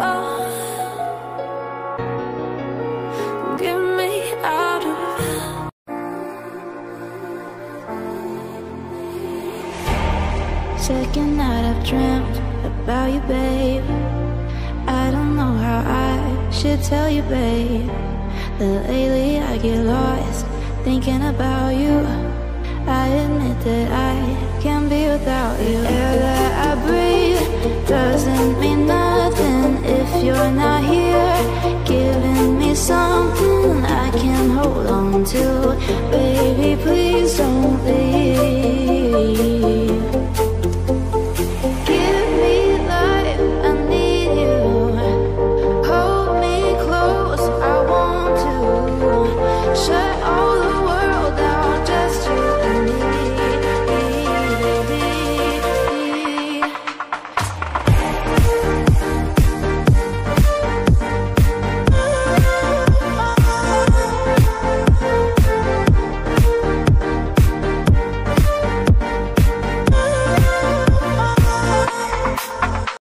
Oh, Second night I've dreamt about you, babe. I don't know how I should tell you, babe. That lately I get lost thinking about you. I admit that I can't be without you. The air that I breathe doesn't mean nothing if you're not here, giving me something I can hold on to.